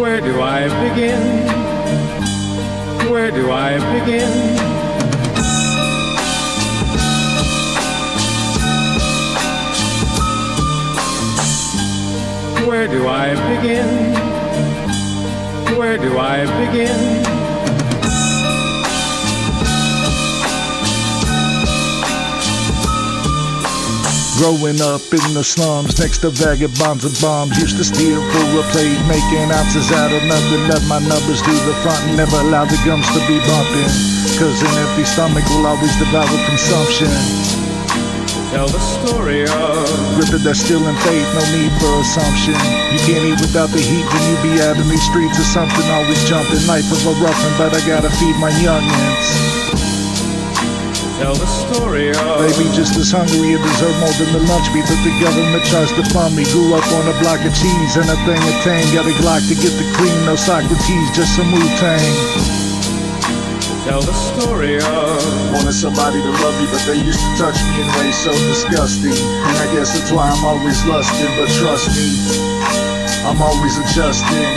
Where do I begin? Where do I begin? Where do I begin? Where do I begin? Growing up in the slums next to vagabonds and bombs. Used to steal for a plate, making ounces out of nothing. Let my numbers do the front never allow the gums to be bumping. Cause an empty stomach will always devour consumption. Tell the story of Gripping that still in faith, no need for assumption. You can't eat without the heat when you be out in these streets or something. Always jumping, life of a roughing, but I gotta feed my youngins. Tell the story of They be just as hungry and deserve more than the lunch meat that the government tries to fund me. Grew up on a block of cheese and a thing of tang. Got a Glock to get the cream, no Socrates, just some Wu Tang. Tell the story of Wanted somebody to love me, but they used to touch me in ways so disgusting. And I guess that's why I'm always lusting, but trust me, I'm always adjusting.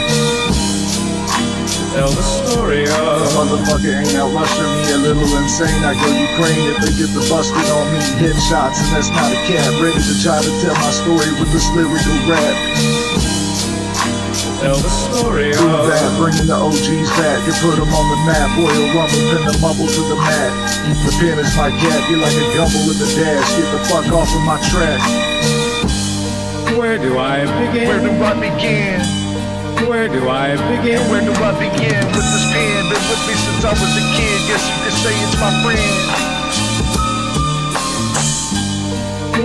Tell the story of motherfucker ain't out rushing me a little insane. I go Ukraine if they get the busted on me. Hit shots, and that's not a cat. Ready to try to tell my story with this lyrical rap. Tell the story Do of that, bringing the OGs back and put them on the map. Oil rum and pin the mumble to the mat. The pen is my cat, you're like a gumble in the dash. Get the fuck off of my track. Where do I begin? Where do I begin? Where do I begin? Where do I begin since I was a kid. Guess you could say it's my friend.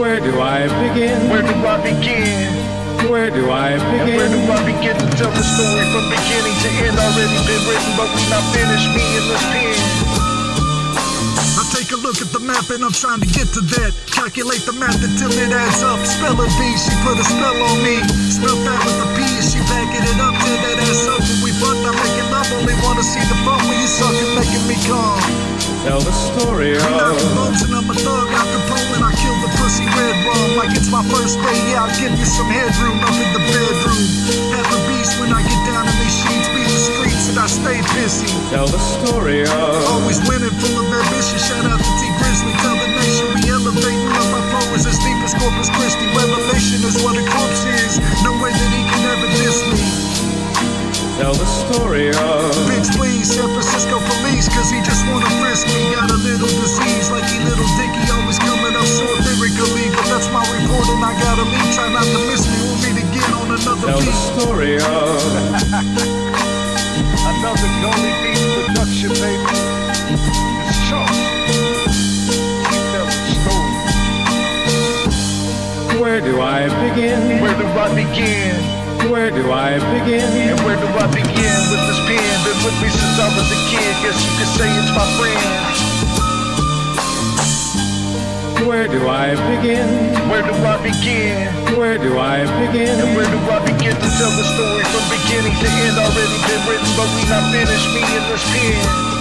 Where do I begin? Where do I begin? Where do I And where do? I begin to tell the story from beginning to end? Already been written, but we not finished. Me and this pen. I take a look at the map and I'm trying to get to that. Calculate the math until it adds up. Spell a B, she put a spell on me. Spell that with a P, and she backing it up. Tear that ass up when we fuck. See the fun when you sucking, making me calm. Tell the story I'm not of and I'm a thug Capone I kill the pussy red like it's my first day. Yeah, I'll give you some headroom up in the bedroom. Have a beast when I get down in these sheets, beat the streets and I stay pissy. Tell the story of Tell the story of Bitch, please, San Francisco police, cause he just wanna frisk me. Got a little disease like he little Dicky, always coming up short lyrically. But that's my report, and I gotta leave. Try not to miss me. Want me to get on another Tell the story of Another Gully Beats production, baby. It's Charles. We tell the. Where do I begin? Where do I begin? Where do I begin? And where do I begin with this pen? Been with me since I was a kid. Guess you could say it's my friend. Where do I begin? Where do I begin? Where do I And begin? where do I begin to tell the story from beginning to end? Already been written, but we not finished. Me and this pen.